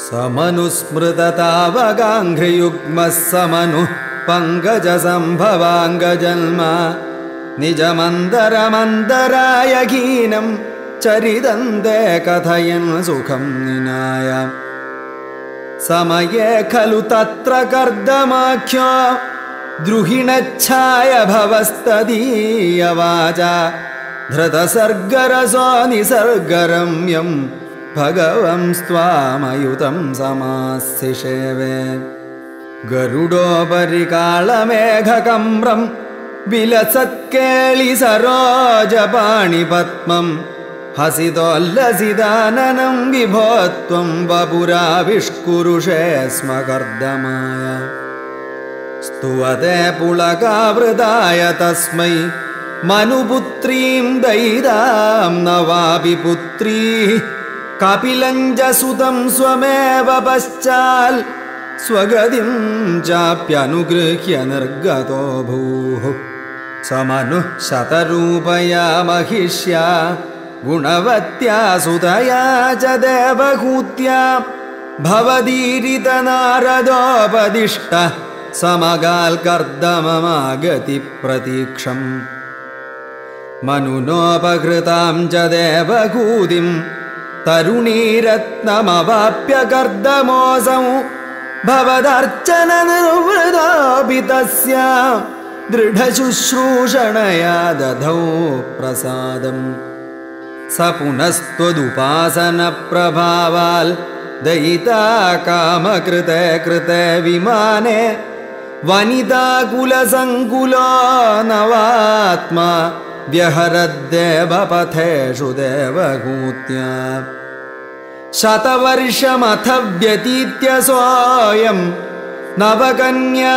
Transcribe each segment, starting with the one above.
समनुस्मृततावगाङ्घ्रियुग्मः समनुः पङ्कजसम्भवाङ्गजन्म निजमन्दरमन्दरायहीनं चरिदन्ते कथयन् सुखं निनाय। समये खलु तत्र कर्दमाख्यो द्रुहिणच्छाय भवस्तदीयवाचा। धृतसर्गरसो निसर्गरम्यम् भगवंस्त्वामयुतं समासिषेवे गरुडोपरि कालमेघकम्रं विलसत्केळि सरोजपाणिपद्मं हसितोल्लसिदाननं विभो त्वं वपुराविष्कुरुषे स्म कर्दमाय स्तुवते पुलकावृताय तस्मै मनुपुत्रीं दयितां न वापि पुत्री कपिलञ्जसुतं स्वमेव पश्चाल् स्वगतिं चाप्यनुगृह्य निर्गतो भूः। समनुः शतरूपया महिष्या गुणवत्या सुतया च देवहूत्या। भवदीरितनारदोपदिष्ट समगाल्कर्दममागतिप्रतीक्षम्। मनुनोपकृतां च देवहूतिम् तरुणीरत्नमवाप्य कर्दमोऽसौ भवदर्चननिर्वृदापि तस्य दृढशुश्रूषणया दधौ प्रसादम्। स पुनस्त्वदुपासनप्रभावाल् दयिता कामकृते कृते विमाने वनिताकुलसङ्कुलो नवात्मा व्यहरद्देवपथेषु देवहूत्या। शतवर्षमथ व्यतीत्य सोऽयं नवकन्या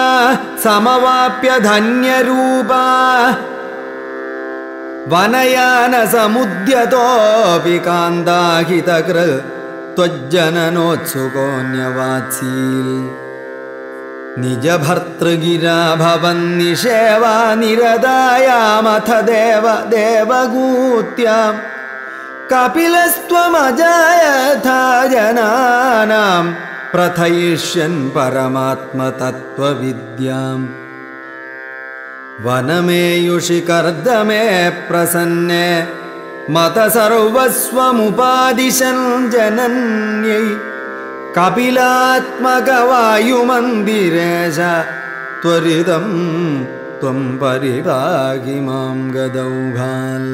समवाप्य धन्यरूपा। वनयानसमुद्यतोऽपि कान्दाहितकृ त्वज्जननोत्सुकोऽन्यवात्सील् निजभर्तृगिरा भवन्निषेवा निरदायामथ देव देवगूत्यां कपिलस्त्वमजायथा जनानां प्रथयिष्यन् परमात्मतत्त्वविद्याम् वनमेयुषि कर्दमे प्रसन्ने मत सर्वस्वमुपादिशन् जनन्यै कपिलात्मकवायुमन्दिरेश त्वरितं त्वं परिपाहि मां गदौघाल्